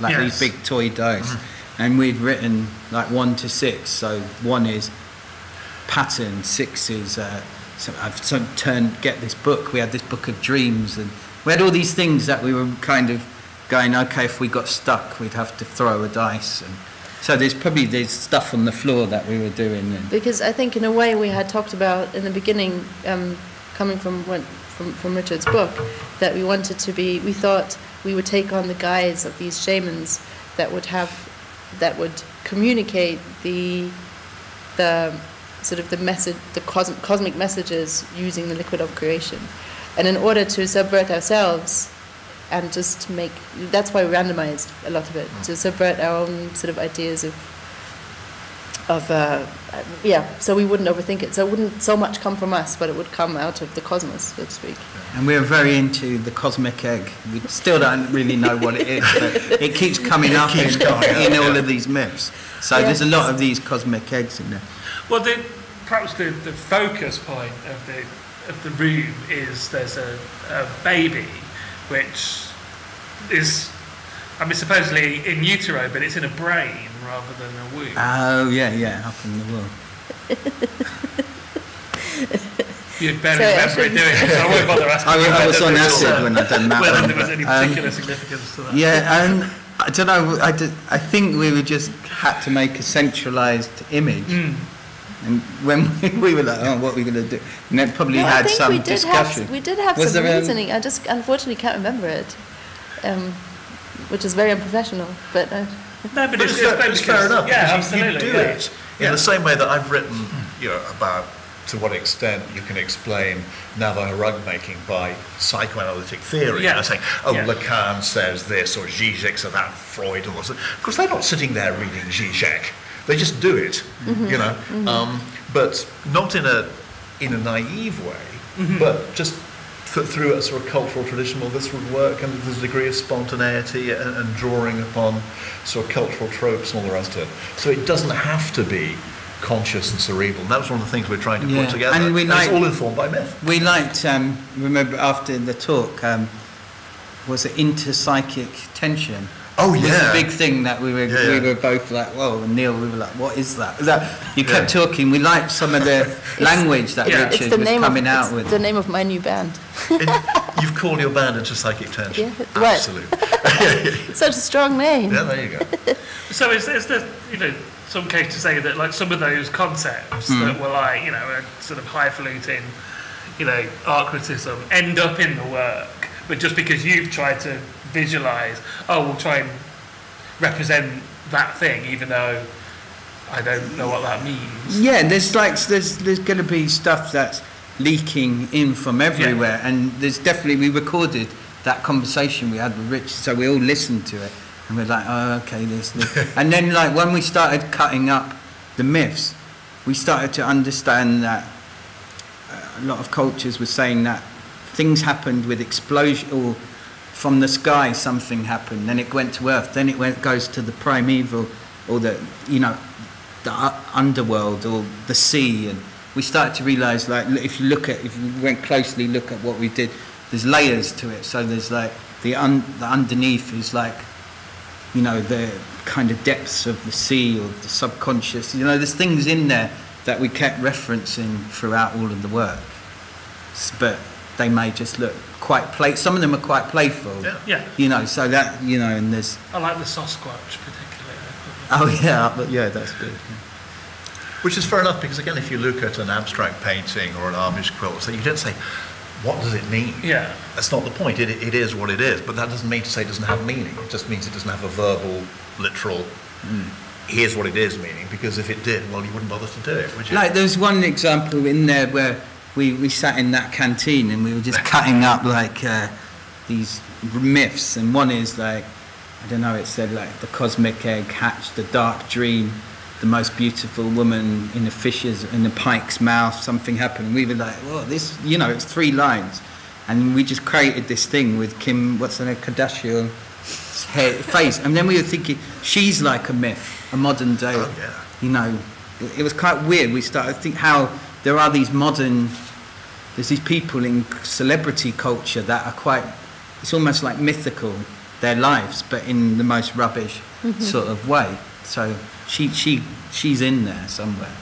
like Yes. these big toy dice, and we'd written like one to six. So one is pattern, six is. Uh, so I've sort of turned get this book. We had this book of dreams, and we had all these things that we were kind of going. Okay, if we got stuck, we'd have to throw a dice and. So there's probably there's stuff on the floor that we were doing. And, Because I think in a way we had talked about in the beginning, um, coming from, what, from from Richard's book, that we wanted to be. We thought we would take on the guise of these shamans that would have, that would communicate the, the sort of the message, the cosmic, cosmic messages using the liquid of creation, and in order to subvert ourselves. And just make that's why we randomized a lot of it to subvert our own sort of ideas of of uh, yeah, so we wouldn't overthink it. So it wouldn't so much come from us, but it would come out of the cosmos, so to speak. and we are very into the cosmic egg. We still don't really know what it is, but it keeps coming up keeps in, coming up, in all yeah. of these myths. So Yeah. there's a lot of these cosmic eggs in there. Well, the, perhaps the, the focus point of the of the room is there's a, a baby, which is, I mean, supposedly in utero, but it's in a brain rather than a womb. Oh yeah, yeah, up in the world. You'd better Sorry, remember it doing it, so I won't bother asking I, you I was on acid when I done that whether one. there was any Um, significance to that. Yeah, and I don't know. I, did, I think we were just had to make a centralised image, Mm. and when [LAUGHS] we, we were like, "Oh, what are we going to do?" And then probably No, I had think some we did discussion. have we did have Was some um, reasoning. I just unfortunately can't remember it, um, which is very unprofessional. But uh, No, but But it's, it's, fair, it's it's fair enough. Yeah, you- absolutely. You do yeah. it in Yeah. the same way that I've written, you know, about to what extent you can explain Navajo rug making by psychoanalytic theory. Yeah. And saying, oh, Yeah. Lacan says this, or Zizek says that, Freud, and all this. Of course, they're not sitting there reading Zizek. They just do it, mm-hmm. you know. Mm-hmm. Um, but not in a in a naive way, but just th- through a sort of cultural tradition, well, this would work, and there's a degree of spontaneity and, and drawing upon sort of cultural tropes and all the rest of it. So it doesn't have to be conscious and cerebral. And that was one of the things we're trying to Yeah, put together. and we it's all informed by myth. We liked, um, remember after the talk, um, was it interpsychic tension? Oh, It was yeah. a big thing that we were Yeah, we yeah. were both like, whoa, and Neil, we were like, what is that? that you kept Yeah. talking. We liked some of the [LAUGHS] language that Yeah. it's Richard the was name coming of out it's with. the name of my new band. And you've called your band into psychic tension. Yeah, right. Absolutely. It's [LAUGHS] such a strong name. Yeah, there you go. [LAUGHS] So is, is there, you know, some case to say that like some of those concepts Hmm. that were like, you know, a sort of highfalutin, you know, art criticism end up in the work, but just because you've tried to visualize, oh, we'll try and represent that thing, even though I don't know what that means. Yeah, there's like there's there's going to be stuff that's leaking in from everywhere, and there's definitely we recorded that conversation we had with Rich, so we all listened to it, and we're like, oh, okay, this, this. [LAUGHS] and then like when we started cutting up the myths, we started to understand that uh, a lot of cultures were saying that things happened with explosion or from the sky something happened, then it went to earth, then it went goes to the primeval or the you know the underworld or the sea, and we started to realise like if you look at if you went closely look at what we did, there's layers to it. So there's like the un, the underneath is like you know the kind of depths of the sea or the subconscious. You know there's things in there that we kept referencing throughout all of the work, but they may just look quite play. Some of them are quite playful. Yeah. Yeah, You know, so that you know, and there's I like the Sasquatch particularly. [LAUGHS] oh yeah, but yeah, that's good. Which is fair enough because again, if you look at an abstract painting or an Amish quilt, so you don't say, what does it mean? Yeah, That's not the point. It, it is what it is, but that doesn't mean to say it doesn't have meaning. It just means it doesn't have a verbal, literal. Hmm. Here's what it is meaning. Because if it did, well, you wouldn't bother to do it, would you? Like there's one example in there where we, we sat in that canteen and we were just cutting up like uh, these myths, and one is like I don't know, it said like the cosmic egg hatched the dark dream, the most beautiful woman in the fish's in the pike's mouth. Something happened. And we were like, well, this you know, it's three lines, and we just created this thing with Kim, what's her name, Kardashian. Face, and then we were thinking she's like a myth, a modern day Oh, yeah. you know, it- it was quite weird. We started to think how there are these modern, there's these people in celebrity culture that are quite, it's almost like mythical, their lives, but in the most rubbish sort of way. So she, she, she's in there somewhere.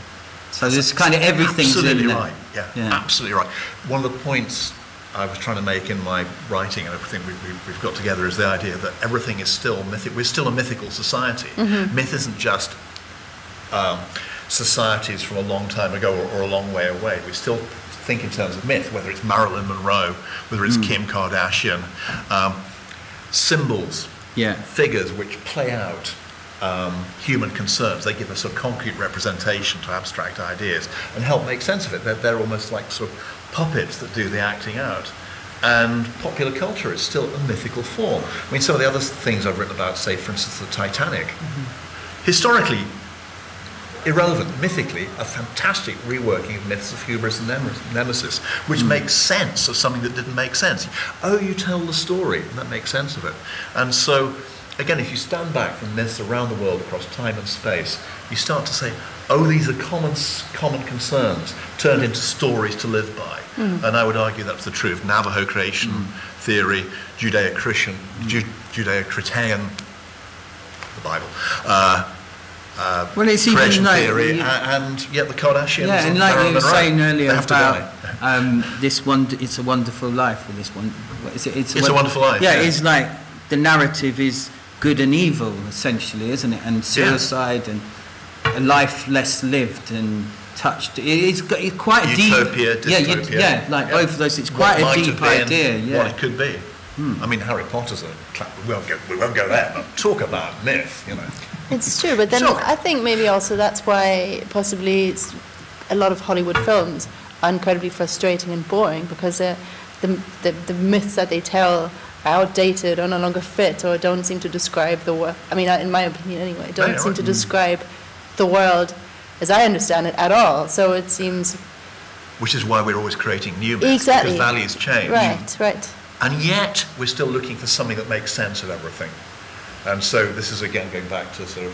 So there's kind of everything's absolutely in there. right. Yeah, Yeah. absolutely right. One of the points I was trying to make in my writing and everything we, we, we've got together is the idea that everything is still mythic. We're still a mythical society. Myth isn't just um, societies from a long time ago or, or a long way away. We still think in terms of myth, whether it's Marilyn Monroe, whether it's Kim Kardashian, um, symbols, Yeah. figures which play out um, human concerns. They give us a concrete representation to abstract ideas and help make sense of it. They're, they're almost like sort of puppets that do the acting out. And popular culture is still a mythical form. I mean, some of the other things I've written about, say, for instance, the Titanic, historically irrelevant, mythically, a fantastic reworking of myths of hubris and nemesis, which hmm. makes sense of something that didn't make sense. Oh, you tell the story, and that makes sense of it. And so, again, if you stand back from myths around the world across time and space, you start to say, oh, these are common, common concerns turned into stories to live by. Hmm. And I would argue that's the truth. of Navajo creation hmm. theory, Judeo-Christian, Ju- Judeo-Cretan, the Bible, uh, Well, it's even creation like, theory, you- and yet the Kardashians. Yeah, and and like you were saying earlier have to about um, this one, it's a wonderful life, or this one, what is it? It's a Wonderful Life, Yeah, yeah. it's like the narrative is good and evil, essentially, isn't it? And suicide and a life less lived and touched. It's, it's quite a Utopia, deep. Yeah, you- yeah, like Yeah. both of those. It's What quite a deep been, idea. Yeah. What it could be. I mean, Harry Potter's a. We won't go. We won't go there. But talk about myth. You know. It's true, but then Sure. I think maybe also that's why possibly a lot of Hollywood films are incredibly frustrating and boring because the, the the myths that they tell are outdated or no longer fit or don't seem to describe the world. I mean, uh, in my opinion anyway, don't Yeah, seem right. to describe the world as I understand it at all. So it seems Which is why we're always creating new myths Exactly. because values change. right, right. And yet we're still looking for something that makes sense of everything. And so this is again going back to sort of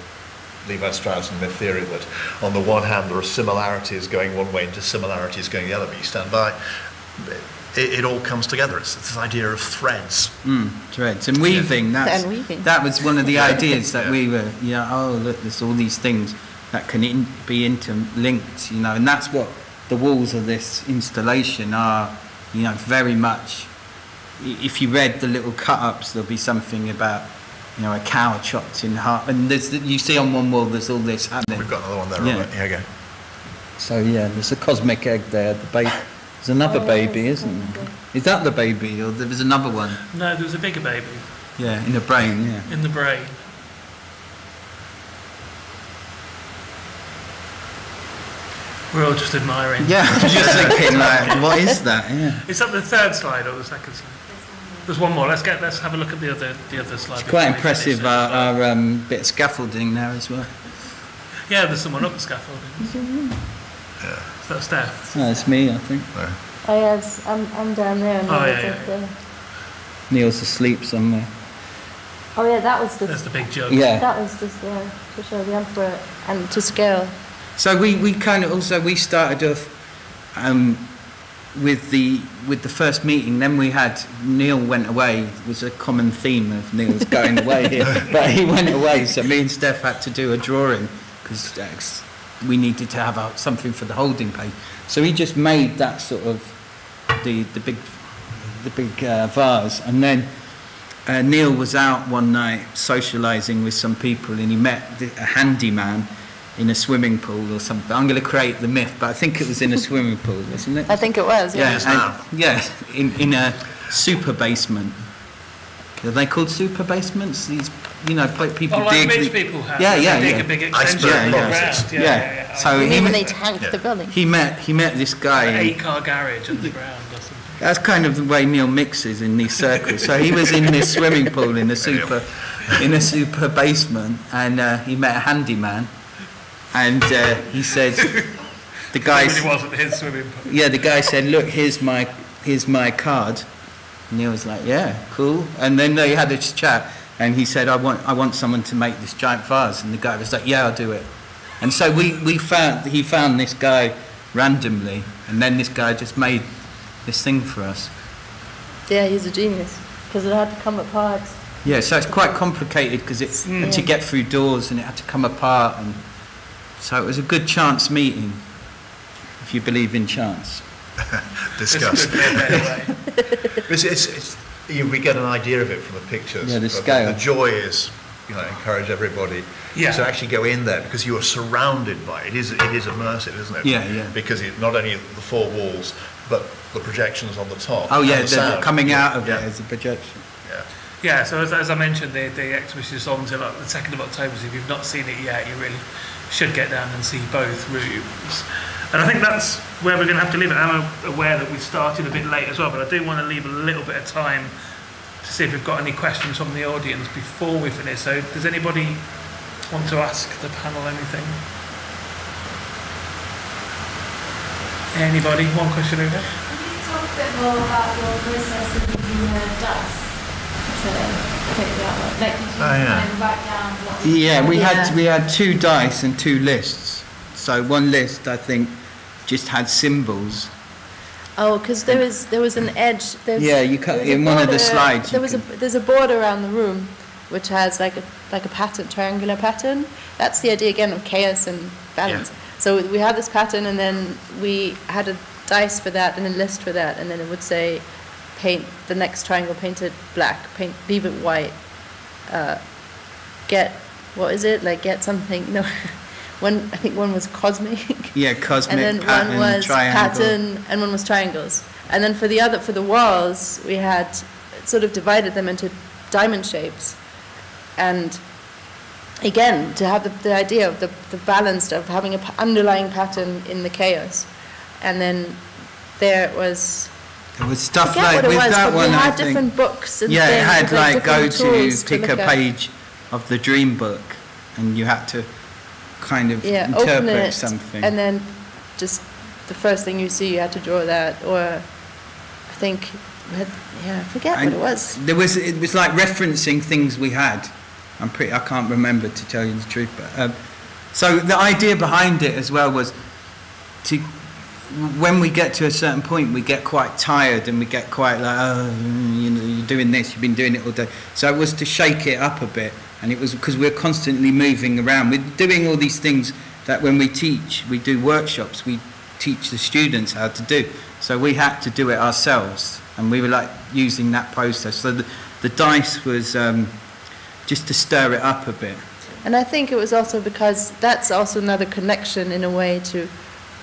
Lévi-Strauss and myth theory that on the one hand there are similarities going one way and dissimilarities going the other, but you stand by. It, it all comes together. It's this idea of threads. Mm, threads and weaving. That's, And weaving. That was one of the [LAUGHS] ideas that Yeah. we were. Yeah. Oh, look, there's all these things that can in, be interlinked. You know, and that's what the walls of this installation are. You know, very much. If you read the little cut-ups, there'll be something about. You know, a cow chopped in half, and there's you see on one wall. There's all this happening. We've got another one there. Yeah. Right? Here you go. So yeah, there's a cosmic egg there. The baby. There's another Oh, baby, yes, isn't there? okay. Is that the baby, or there was another one? No, there was a bigger baby Yeah, in the brain. Yeah. in the brain. We're all just admiring. Yeah, [LAUGHS] just thinking, like, what is that? Yeah. Is that the third slide or the second slide? There's one more. Let's get. Let's have a look at the other the other slide. It's quite before finish impressive, our, our um, bit of scaffolding there as well. Yeah, there's someone up the scaffolding. Yeah. Is that Steph? No, it's me, I think. No. Oh yes, I'm, I'm down there. Oh, then yeah, yeah. Neil's asleep somewhere. Oh yeah, that was There's just the big jug. Yeah. that was just yeah, to show the emperor and to scale. So we, we kind of also we started off um, with the with the first meeting. Then we had Neil went away. It was a common theme of Neil's going away here, [LAUGHS] but he went away. So me and Steph had to do a drawing because we needed to have out something for the holding page. So he just made that sort of the the big the big uh, vase, and then. Uh, Neil was out one night socialising with some people and he met a handyman in a swimming pool or something. I'm going to create the myth, but I think it was in a [LAUGHS] swimming pool, wasn't it? I think it was. Yeah. Yes, ma'am. and- yeah, in, in a super basement. Are they called super basements? These, you know, people Oh, like dig. rich the- people have. Yeah, They yeah, dig yeah. a big Iceberg extension Yeah, yeah. Yeah, Yeah. yeah, yeah. So You he, when met- they tanked Yeah. the building? he met he met this guy. An eight-car garage underground or something. That's kind of the way Neil mixes in these circles. So he was in this swimming pool in a [LAUGHS] super, in a super basement, and uh, he met a handyman, and uh, he said, [LAUGHS] the guy, It wasn't his swimming pool. yeah, the guy said, look, here's my, here's my card. And Neil was like, yeah, cool. And then they had this chat, and he said, I want, I want someone to make this giant vase. And the guy was like, yeah, I'll do it. And so we, we found, he found this guy randomly, and then this guy just made this thing for us. Yeah, he's a genius because it had to come apart. Yeah, so it's quite complicated because it's Mm. to get through doors and it had to come apart, and so it was a good chance meeting, if you believe in chance. [LAUGHS] Discuss. It's a good myth anyway. It's, it's, it's, you, we get an idea of it from the pictures. Yeah, the scale. The, joy is, you know, encourage everybody Yeah. to actually go in there because you are surrounded by it. It is, it is immersive, isn't it? Yeah, yeah. Because it, not only the four walls, but the projections on the top. Oh yeah, the, the the sound. coming out of yeah. it as a projection. Yeah. Yeah, so as, as I mentioned, the, the exhibition is on until like the 2nd of October, so if you've not seen it yet, you really should get down and see both rooms. And I think that's where we're going to have to leave it. I'm aware that we started a bit late as well, but I do want to leave a little bit of time to see if we've got any questions from the audience before we finish. So does anybody want to ask the panel anything? Anybody? One question over? Can you talk a bit more about your process of using the dice to pick the artwork? Like, Oh, yeah. kind of write down? Yeah, we had we had two dice and two lists. So one list I think just had symbols. Oh, because there was there was an edge. There's, Yeah, you ca- there was in one of the slides There you was a there's a board around the room, which has like a like a pattern, triangular pattern. That's the idea again of chaos and balance. So we had this pattern, and then we had a dice for that and a list for that, and then it would say, paint the next triangle painted black, paint leave it white, uh, get what is it like get something [LAUGHS] no. One, I think one was cosmic. [LAUGHS] Yeah, cosmic and then pattern, one was triangle. pattern and one was triangles and then for the other for the walls we had sort of divided them into diamond shapes and again to have the, the idea of the, the balance of having an underlying pattern in the chaos and then there was There was stuff like with was that one. we I had think, different books and yeah, it had like go to pick a look at. page of the dream book, and you had to kind of yeah, interpret it, something. and then just the first thing you see, you had to draw that, or I think, yeah, I forget what it was. There was it was like referencing things we had. I'm pretty I can't remember to tell you the truth, but um, so the idea behind it as well was to when we get to a certain point, we get quite tired and we get quite like, oh, you know, you're doing this, you've been doing it all day. So it was to shake it up a bit, and it was because we're constantly moving around. We're doing all these things that when we teach, we do workshops, we teach the students how to do. So we had to do it ourselves, and we were like using that process. So the, the dice was um, just to stir it up a bit. And I think it was also because that's also another connection in a way to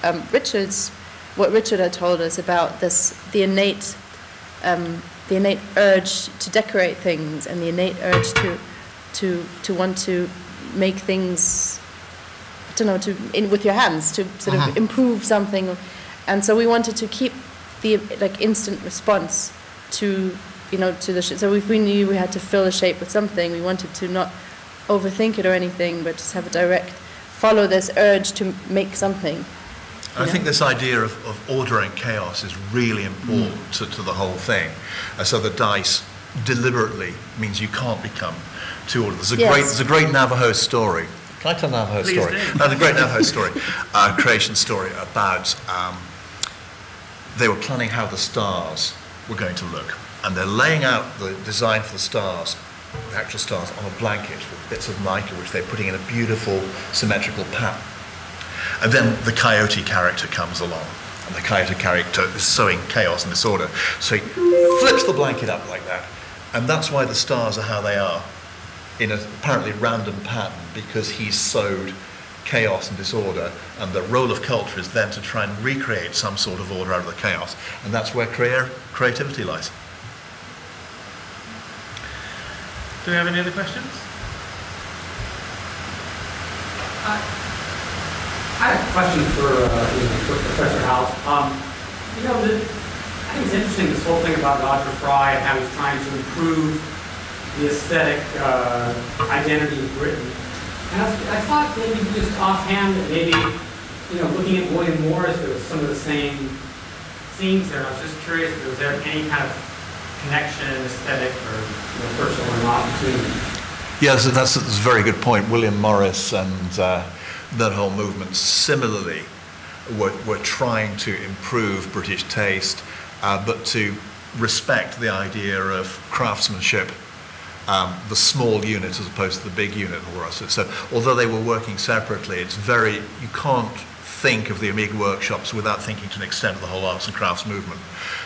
um, Richard's, what Richard had told us about this, the innate, um, the innate urge to decorate things and the innate urge to, to, to want to make things, I don't know, to in with your hands to sort of improve something, and so we wanted to keep the like instant response to you know to the sh- so if we knew we had to fill a shape with something, we wanted to not overthink it or anything, but just have a direct follow this urge to make something. I Yeah. think this idea of, of order and chaos is really important to, to the whole thing. And so the dice deliberately means you can't become too ordered. There's a Yes. great there's a great Navajo story. Can I tell a Navajo Please story? do. There's a great Navajo story, uh, creation story about um, they were planning how the stars were going to look, and they're laying out the design for the stars, the actual stars, on a blanket with bits of mica, which they're putting in a beautiful symmetrical pattern. And then the coyote character comes along. And the coyote character is sowing chaos and disorder. So he flips the blanket up like that. And that's why the stars are how they are in a apparently random pattern because he's sowed chaos and disorder. And the role of culture is then to try and recreate some sort of order out of the chaos. And that's where crea- creativity lies. Do we have any other questions? Uh, I have a question for, uh, you know, for Professor Howells. Um, you know, the, I think it's interesting this whole thing about Roger Fry and how he's trying to improve the aesthetic uh, identity of Britain. And I, I thought maybe just offhand that maybe, you know, looking at William Morris, there was some of the same themes there. I was just curious if there was there any kind of connection, aesthetic, or you know, personal or not between. Yes, that's, that's a very good point. William Morris and uh, that whole movement similarly were, were trying to improve British taste, uh, but to respect the idea of craftsmanship, um, the small unit as opposed to the big unit. rest of. So although they were working separately, it's very, you can't think of the Omega workshops without thinking to an extent of the whole arts and crafts movement.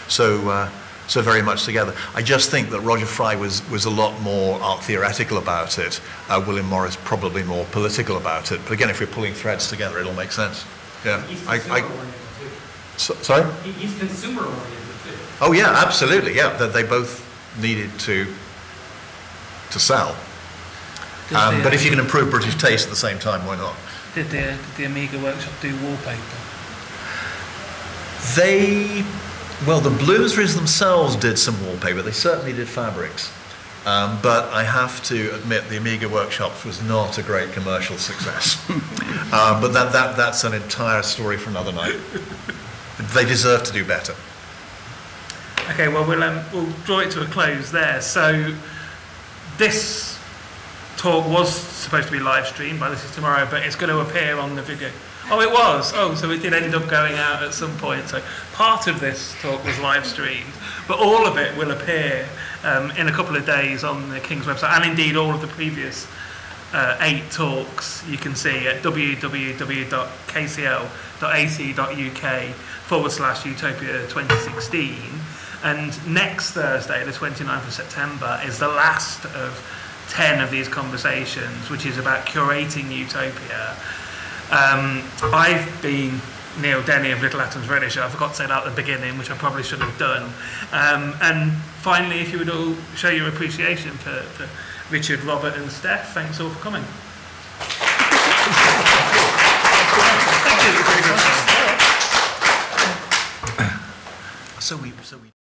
So, uh, so very much together. I just think that Roger Fry was, was a lot more art theoretical about it. Uh, William Morris probably more political about it. But again, if we're pulling threads together, it'll make sense. Yeah. He's I, consumer I, oriented too. so, sorry? He- He's consumer oriented too. Oh yeah, absolutely. Yeah, that they both needed to to sell. Um, but if you can improve British taste at the same time, why not? Did the, did the Omega workshop do wallpaper? They, well, the Bloomsburys themselves did some wallpaper. They certainly did fabrics. Um, but I have to admit, the Omega Workshops was not a great commercial success. um, [LAUGHS] but that, that, that's an entire story for another night. They deserve to do better. Okay, well, we'll, um, we'll draw it to a close there. So, this talk was supposed to be live streamed by This Is Tomorrow, but it's going to appear on the video. Oh, it was. Oh, so it did end up going out at some point. So, part of this talk was live streamed, but all of it will appear um, in a couple of days on the King's website, and indeed all of the previous uh, eight talks you can see at www.kcl.ac.uk forward slash Utopia 2016. And next Thursday, the 29th of September, is the last of 10 of these conversations, which is about curating Utopia. Um, I've been Neil Denny of Little Atoms Show. I forgot to say that at the beginning, which I probably should have done. Um, and finally, if you would all show your appreciation for, for Richard, Robert, and Steph, thanks all for coming. Thank you. So we, so we.